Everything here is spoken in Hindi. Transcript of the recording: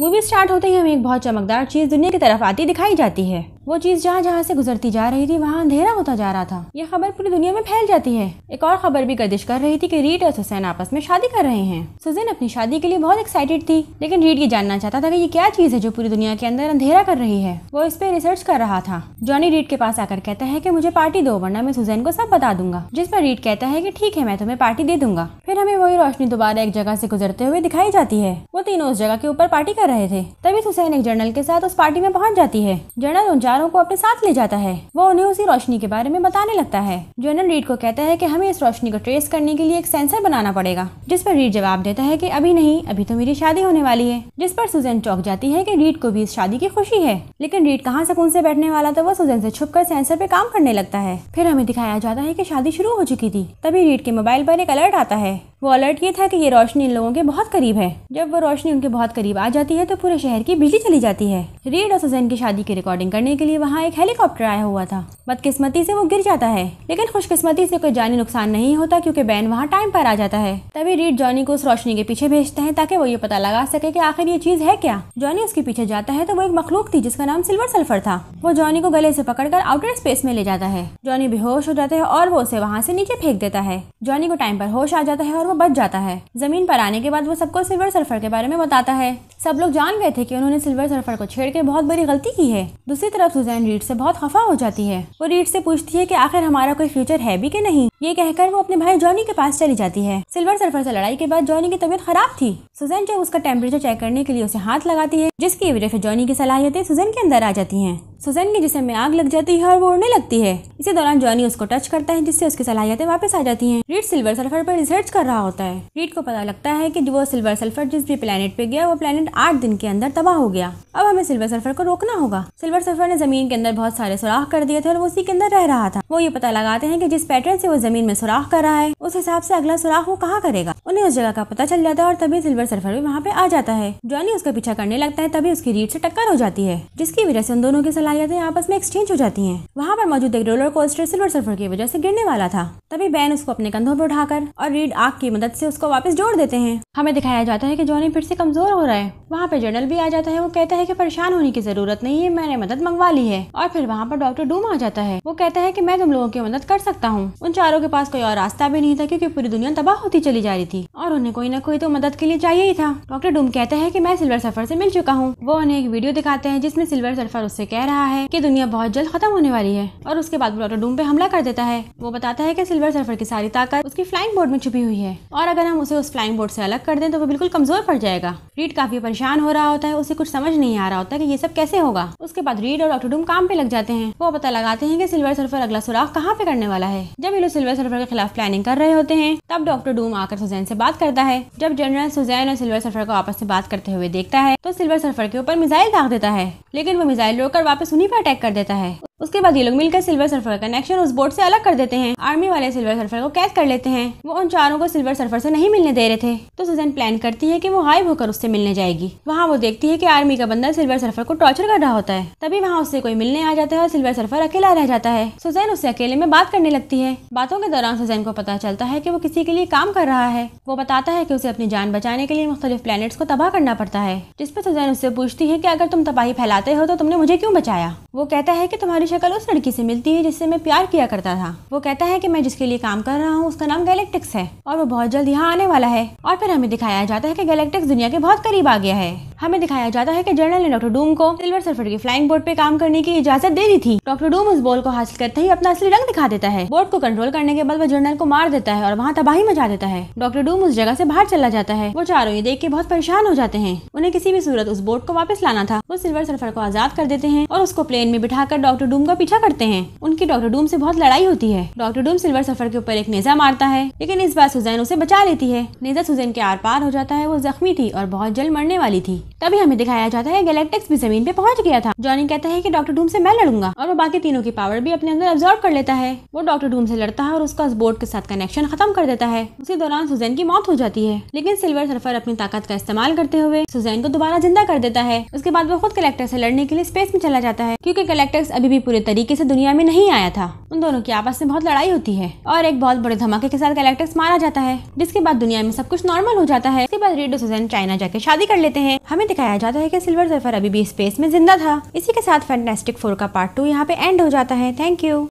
मूवी स्टार्ट होते ही हमें एक बहुत चमकदार चीज़ दुनिया की तरफ़ आती दिखाई जाती है। वो चीज़ जहाँ जहाँ से गुजरती जा रही थी, वहाँ अंधेरा होता जा रहा था। यह खबर पूरी दुनिया में फैल जाती है। एक और खबर भी गर्दिश कर रही थी कि रीड और सुसैन आपस में शादी कर रहे हैं। सुजैन अपनी शादी के लिए बहुत एक्साइटेड थी, लेकिन रीड ये जानना चाहता था कि ये क्या चीज़ है जो पूरी दुनिया के अंदर अंधेरा कर रही है। वो इस पे रिसर्च कर रहा था। जॉनी रीड के पास आकर कहता है की मुझे पार्टी दो, वरना मैं सुजैन को सब बता दूँगा। जिस पर रीड कहता है की ठीक है, मैं तुम्हें पार्टी दे दूँगा। फिर हमें वही रोशनी दोबारा एक जगह से गुजरते हुए दिखाई जाती है। वो तीनों उस जगह के ऊपर पार्टी कर रहे थे। तभी सुसैन एक जर्नल के साथ उस पार्टी में पहुँच जाती है। जर्नल उन चारों को अपने साथ ले जाता है। वो उन्हें उसी रोशनी के बारे में बताने लगता है। जर्नल रीड को कहता है कि हमें इस रोशनी को ट्रेस करने के लिए एक सेंसर बनाना पड़ेगा, जिस पर रीड जवाब देता है कि अभी नहीं, अभी तो मेरी शादी होने वाली है। जिस पर सुजैन चौक जाती है कि रीड को भी इस शादी की खुशी है। लेकिन रीड कहाँ सुकून से बैठने वाला तो वो सुजैन से छुप सेंसर पे काम करने लगता है। फिर हमें दिखाया जाता है की शादी शुरू हो चुकी थी। तभी रीड के मोबाइल पर एक अलर्ट आता है। वो अलर्ट ये था कि ये रोशनी इन लोगों के बहुत करीब है। जब वो रोशनी उनके बहुत करीब आ जाती है तो पूरे शहर की बिजली चली जाती है। रीड और सुजैन की शादी की रिकॉर्डिंग करने के लिए वहाँ एक हेलीकॉप्टर आया हुआ था। बदकिस्मती से वो गिर जाता है, लेकिन खुशकिस्मती से कोई जानी नुकसान नहीं होता क्योंकि बैन वहाँ टाइम पर आ जाता है। तभी रीड जॉनी को उस रोशनी के पीछे भेजते हैं ताकि वो ये पता लगा सके कि आखिर ये चीज़ है क्या। जॉनी उसके पीछे जाता है तो वो एक मखलूक थी, जिसका नाम सिल्वर सल्फ़र था। वो जॉनी को गले से पकड़कर आउटर स्पेस में ले जाता है। जॉनी बेहोश हो जाता है और वो उसे वहाँ से नीचे फेंक देता है। जॉनी को टाइम पर होश आ जाता है और वो बच जाता है। ज़मीन पर आने के बाद वो सबको सिल्वर सल्फ़र के बारे में बताता है। सब लोग जान गए थे कि उन्होंने सिल्वर सल्फ़र को छेड़ के बहुत बड़ी गलती की है। दूसरी तरफ़ सुजैन रीड से बहुत खफा हो जाती है। वो रीड से पूछती है कि आखिर हमारा कोई फ्यूचर है भी कि नहीं? ये कहकर वो अपने भाई जॉनी के पास चली जाती है। सिल्वर सल्फ़र से लड़ाई के बाद जॉनी की तबीयत खराब थी। सुजैन जब उसका टेम्परेचर चेक करने के लिए उसे हाथ लगाती है, जिसकी वजह से जॉनी की सलाहियतें सुजैन के अंदर आ जाती हैं। सुजैन के जिसम में आग लग जाती है और वो उड़ने लगती है। इसी दौरान जॉनी उसको टच करता है, जिससे उसकी सलाहियतें वापस आ जाती हैं। रीड सिल्वर सल्फ़र पर रिसर्च कर रहा होता है। रीड को पता लगता है कि वो सिल्वर सल्फ़र जिस भी प्लेनेट पे गया, वो प्लेनेट आठ दिन के अंदर तबाह हो गया। अब हमें सिल्वर सल्फ़र को रोकना होगा। सिल्वर सल्फ़र ने ज़मीन के अंदर बहुत सारे सुराख कर दिए थे और वो उसी के अंदर रह रहा था। वो ये पता लगाते हैं कि जिस पैटर्न से वो ज़मीन में सुराख कर रहा है। उस हिसाब से अगला सुराख वो कहाँ करेगा? उन्हें उस जगह का पता चल जाता है और तभी सिल्वर सल्फ़र भी वहाँ पे आ जाता है। जॉनी उसका पीछा करने लगता है, तभी उसकी रीड से टक्कर हो जाती है, जिसकी वजह से उन दोनों की सलाहियतें आपस में एक्सचेंज हो जाती है। वहाँ पर मौजूद एक रोलर कोस्टर सिल्वर सल्फ़र की वजह से गिरने वाला था। तभी बैन उसको अपने कंधों पर उठाकर और रीड आग की मदद से उसको वापस जोड़ देते हैं। हमें दिखाया जाता है कि जॉनी फिर से कमज़ोर हो रहा है। वहाँ पे जनरल भी आ जाता है। वो कहता है कि परेशान होने की ज़रूरत नहीं है, मैंने मदद मंगवा ली है। और फिर वहाँ पर डॉक्टर डूम आ जाता है। वो कहता है कि मैं तुम लोगों की मदद कर सकता हूँ। उन चारों के पास कोई और रास्ता भी नहीं था, क्योंकि पूरी दुनिया तबाह होती चली जा रही थी। और उन्हें कोई ना कोई तो मदद के लिए चाहिए ही था। डॉक्टर डूम कहता है की मैं सिल्वर सफ़र से मिल चुका हूँ। वो उन्हें एक वीडियो दिखाते हैं जिसमें सिल्वर सल्फ़र उससे कह रहा है की दुनिया बहुत जल्द खत्म होने वाली है और उसके बाद वो डॉक्टर डूम पे हमला कर देता है। वो बताता है की सिल्वर सल्फ़र की सारी ताकत उसकी फ्लाइंग बोर्ड में छुपी हुई है और अगर हम उसे उस फ्लाइंग बोर्ड से अलग कर दें तो वो बिल्कुल कमज़ोर पड़ जाएगा। रीड काफ़ी परेशान हो रहा होता है, उसे कुछ समझ नहीं आ रहा होता कि ये सब कैसे होगा। उसके बाद रीड और डॉक्टर डूम काम पे लग जाते हैं। वो पता लगाते हैं कि सिल्वर सल्फ़र अगला सुराख कहाँ पे करने वाला है। जब ये लोग सिल्वर सल्फ़र के खिलाफ प्लानिंग कर रहे होते हैं, तब डॉक्टर डूम आकर सुजैन से बात करता है। जब जनरल सुजैन और सिल्वर सर्फर को आपस में बात करते हुए देखता है तो सिल्वर सर्फर के ऊपर मिसाइल दाग देता है। लेकिन वो मिसाइल रोककर वापस उन्हीं पर अटैक कर देता है। उसके बाद ये लोग मिलकर सिल्वर सल्फ़र का कनेक्शन उस बोर्ड से अलग कर देते हैं। आर्मी वाले सिल्वर सल्फ़र को कैद कर लेते हैं। वो उन चारों को सिल्वर सल्फ़र से नहीं मिलने दे रहे थे। तो सुजन प्लान करती है कि वो गायब होकर उससे मिलने जाएगी। वहाँ वो देखती है कि आर्मी का बंदा सिल्वर सल्फ़र को टॉर्चर कर रहा होता है। तभी वहाँ उससे कोई मिलने आ जाता है और सिल्वर सल्फ़र अकेला रह जाता है। सुजैन उससे अकेले में बात करने लगती है। बातों के दौरान सुजैन को पता चलता है की वो किसी के लिए काम कर रहा है। वो बताता है की उसे अपनी जान बचाने के लिए मुख्तलिफ़ प्लैनेट्स को तबाह करना पड़ता है। जिस पर सुजैन उससे पूछती है की अगर तुम तबाही फैलाते हो तो तुमने मुझे क्यों बचाया? वो कहता है कि तुम्हारी शक्ल उस लड़की से मिलती है जिससे मैं प्यार किया करता था। वो कहता है कि मैं जिसके लिए काम कर रहा हूँ, उसका नाम गैलेक्टिक्स है और वो बहुत जल्द यहाँ आने वाला है। और फिर हमें दिखाया जाता है कि गैलेक्टिक्स दुनिया के बहुत करीब आ गया है। हमें दिखाया जाता है कि जनरल ने डॉक्टर डूम को सिल्वर सल्फ़र की फ्लाइंग बोर्ड पे काम करने की इजाज़त दे दी थी। डॉक्टर डूम उस बॉल को हासिल करते ही अपना असली रंग दिखा देता है। बोर्ड को कंट्रोल करने के बाद वो जनरल को मार देता है और वहाँ तबाही मचा देता है। डॉक्टर डूम उस जगह से बाहर चला जाता है। वो चारों ये देख के बहुत परेशान हो जाते हैं। उन्हें किसी भी सूरत उस बोर्ड को वापस लाना था। वो सिल्वर सल्फ़र को आज़ाद कर देते हैं और उसको प्लेन में बिठाकर डॉक्टर डूम का पीछा करते हैं। उनकी डॉक्टर डूम से बहुत लड़ाई होती है। डॉक्टर डूम सिल्वर सफ़र के ऊपर एक नेजा मारता है, लेकिन इस बार सुजैन उसे बचा लेती है। नेजा सुजैन के आर पार हो जाता है। वो जख्मी थी और बहुत जल्द मरने वाली थी। तभी हमें दिखाया जाता है गैलेक्टिक्स भी ज़मीन पे पहुँच गया था। जॉनी कहता है कि डॉक्टर डूम से मैं लड़ूँगा और वो बाकी तीनों की पावर भी अपने अंदर अब्जॉर्व कर लेता है। वो डॉक्टर डूम से लड़ता है और उसका उस बोर्ड के साथ कनेक्शन खत्म कर देता है। उसी दौरान सुजैन की मौत हो जाती है। लेकिन सिल्वर सल्फ़र अपनी ताकत का इस्तेमाल करते हुए सुजैन को दोबारा ज़िंदा कर देता है। उसके बाद वो खुद कलेक्टर से लड़ने के लिए स्पेस में चला जाता है, क्योंकि कलेक्टर्स अभी भी पूरे तरीके से दुनिया में नहीं आया था। उन दोनों की आपस में बहुत लड़ाई होती है और एक बहुत बड़े धमाके के साथ गैलेक्टिक्स मारा जाता है, जिसके बाद दुनिया में सब कुछ नॉर्मल हो जाता है। इसके बाद रेडो सीज़न चाइना जाके शादी कर लेते हैं। हमें दिखाया जाता है की सिल्वर सर्फर अभी भी स्पेस में ज़िंदा था। इसी के साथ फैंटेस्टिक फोर का पार्ट टू यहाँ पे एंड हो जाता है। Thank you